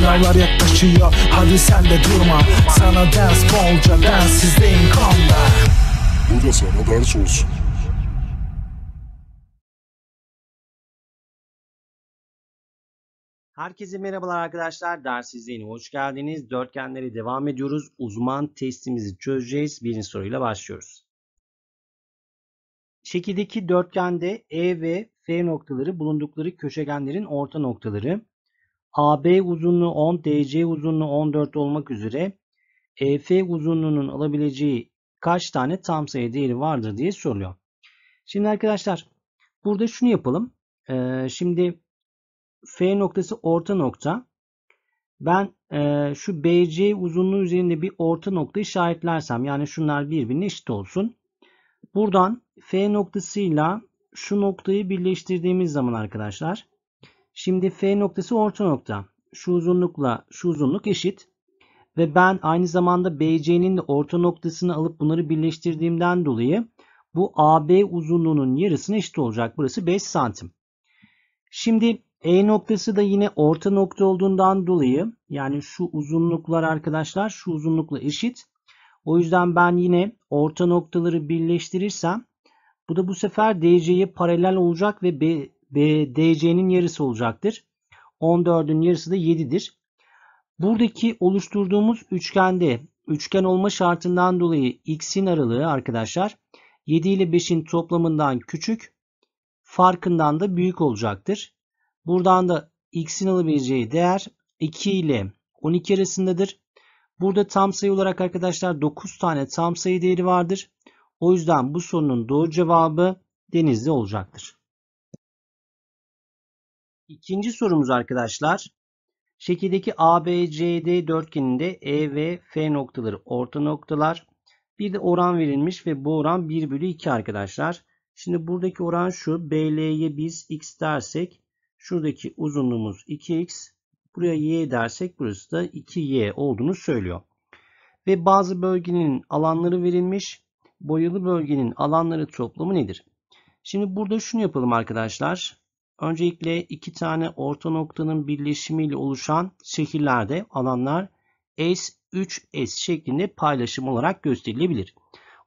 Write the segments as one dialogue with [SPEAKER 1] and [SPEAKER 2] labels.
[SPEAKER 1] Sınavlar yaklaşıyor hadi sen de durma Sana ders bolca densizliğin konda
[SPEAKER 2] Bu da sana ders olsun.
[SPEAKER 3] Herkese merhabalar arkadaşlar. Ders izleyine hoş geldiniz. Dörtgenlere devam ediyoruz. Uzman testimizi çözeceğiz. Birinci soruyla başlıyoruz. Şekildeki dörtgende E ve F noktaları bulundukları köşegenlerin orta noktaları. AB uzunluğu 10, DC uzunluğu 14 olmak üzere EF uzunluğunun alabileceği kaç tane tam sayı değeri vardır diye soruluyor. Şimdi arkadaşlar burada şunu yapalım. Ee, şimdi F noktası orta nokta. Ben e, şu BC uzunluğu üzerinde bir orta nokta işaretlersem yani şunlar birbirine eşit olsun. Buradan F noktasıyla şu noktayı birleştirdiğimiz zaman arkadaşlar şimdi F noktası orta nokta. Şu uzunlukla şu uzunluk eşit. Ve ben aynı zamanda BC'nin de orta noktasını alıp bunları birleştirdiğimden dolayı bu AB uzunluğunun yarısına eşit olacak. Burası 5 santim. Şimdi E noktası da yine orta nokta olduğundan dolayı yani şu uzunluklar arkadaşlar şu uzunlukla eşit. O yüzden ben yine orta noktaları birleştirirsem bu da bu sefer DC'ye paralel olacak ve B, DC'nin yarısı olacaktır. 14'ün yarısı da 7'dir. Buradaki oluşturduğumuz üçgende üçgen olma şartından dolayı x'in aralığı arkadaşlar 7 ile 5'in toplamından küçük farkından da büyük olacaktır. Buradan da x'in alabileceği değer 2 ile 12 arasındadır. Burada tam sayı olarak arkadaşlar 9 tane tam sayı değeri vardır. O yüzden bu sorunun doğru cevabı denizli olacaktır. İkinci sorumuz arkadaşlar. Şekildeki ABCD dörtgeninde E ve F noktaları orta noktalar. Bir de oran verilmiş ve bu oran 1 bölü 2 arkadaşlar. Şimdi buradaki oran şu. BL'ye biz x dersek şuradaki uzunluğumuz 2x. Buraya y dersek burası da 2y olduğunu söylüyor. Ve bazı bölgenin alanları verilmiş. Boyalı bölgenin alanları toplamı nedir? Şimdi burada şunu yapalım arkadaşlar. Öncelikle iki tane orta noktanın birleşimiyle oluşan şekillerde alanlar S, 3S şeklinde paylaşım olarak gösterilebilir.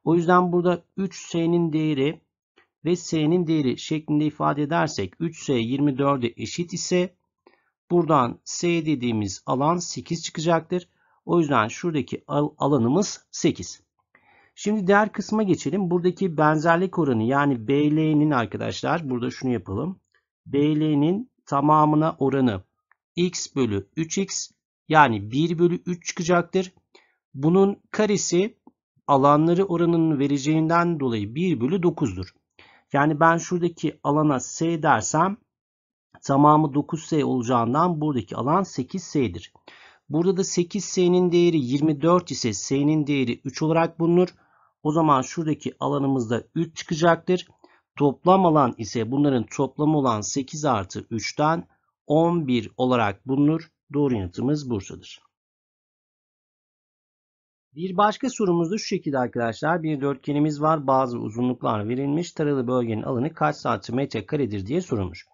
[SPEAKER 3] O yüzden burada 3S'nin değeri ve S'nin değeri şeklinde ifade edersek 3S 24'e eşit ise buradan S dediğimiz alan 8 çıkacaktır. O yüzden şuradaki alanımız 8. Şimdi diğer kısma geçelim. Buradaki benzerlik oranı yani BL'nin arkadaşlar burada şunu yapalım. BL'nin tamamına oranı x bölü 3x yani 1 bölü 3 çıkacaktır. Bunun karesi alanları oranının vereceğinden dolayı 1 bölü 9'dur. Yani ben şuradaki alana S dersem tamamı 9S olacağından buradaki alan 8S'dir. Burada da 8S'nin değeri 24 ise S'nin değeri 3 olarak bulunur. O zaman şuradaki alanımızda 3 çıkacaktır. Toplam alan ise bunların toplamı olan 8 artı 3'ten 11 olarak bulunur. Doğru yanıtımız Bursa'dır. Bir başka sorumuz da şu şekilde arkadaşlar. Bir dörtgenimiz var. Bazı uzunluklar verilmiş. Taralı bölgenin alanı kaç santimetre karedir diye sorulmuş.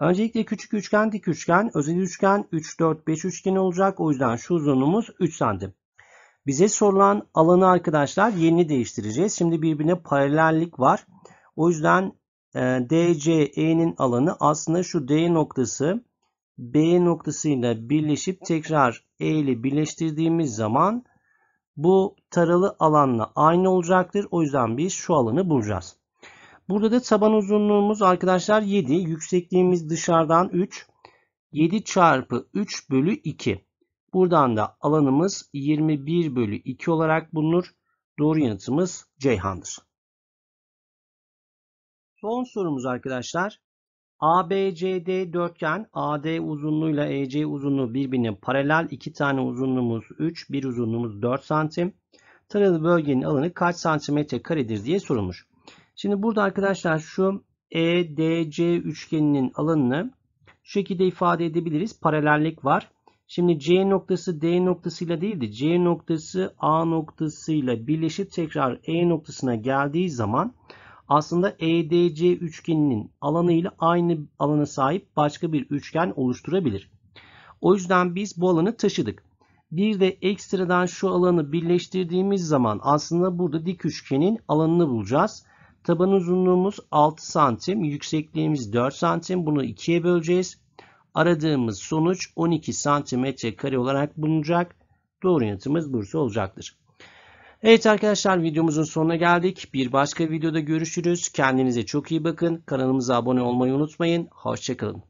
[SPEAKER 3] Öncelikle küçük üçgen, dik üçgen, özel üçgen 3, 4, 5 üçgeni olacak. O yüzden şu uzunluğumuz 3 santim. Bize sorulan alanı arkadaşlar yerini değiştireceğiz. Şimdi birbirine paralellik var. O yüzden e, DCE'nin alanı aslında şu D noktası B noktasıyla birleşip tekrar E ile birleştirdiğimiz zaman bu taralı alanla aynı olacaktır. O yüzden biz şu alanı bulacağız. Burada da taban uzunluğumuz arkadaşlar 7. Yüksekliğimiz dışarıdan 3. 7 çarpı 3 bölü 2. Buradan da alanımız 21 bölü 2 olarak bulunur. Doğru yanıtımız Ceyhan'dır. Son sorumuz arkadaşlar. ABCD dörtgen AD uzunluğuyla EC uzunluğu birbirine paralel. iki tane uzunluğumuz 3, bir uzunluğumuz 4 santim. Taralı bölgenin alanı kaç santimetre karedir diye sorulmuş. Şimdi burada arkadaşlar şu EDC üçgeninin alanını şu şekilde ifade edebiliriz. Paralellik var. Şimdi C noktası D noktasıyla değil de C noktası A noktasıyla birleşip tekrar E noktasına geldiği zaman aslında EDC üçgeninin alanıyla aynı alana sahip başka bir üçgen oluşturabilir. O yüzden biz bu alanı taşıdık. Bir de ekstradan şu alanı birleştirdiğimiz zaman aslında burada dik üçgenin alanını bulacağız. Taban uzunluğumuz 6 santim, yüksekliğimiz 4 santim. Bunu ikiye böleceğiz. Aradığımız sonuç 12 santimetre kare olarak bulunacak. Doğru yanıtımız Bursa olacaktır. Evet arkadaşlar videomuzun sonuna geldik. Bir başka videoda görüşürüz. Kendinize çok iyi bakın. Kanalımıza abone olmayı unutmayın. Hoşçakalın.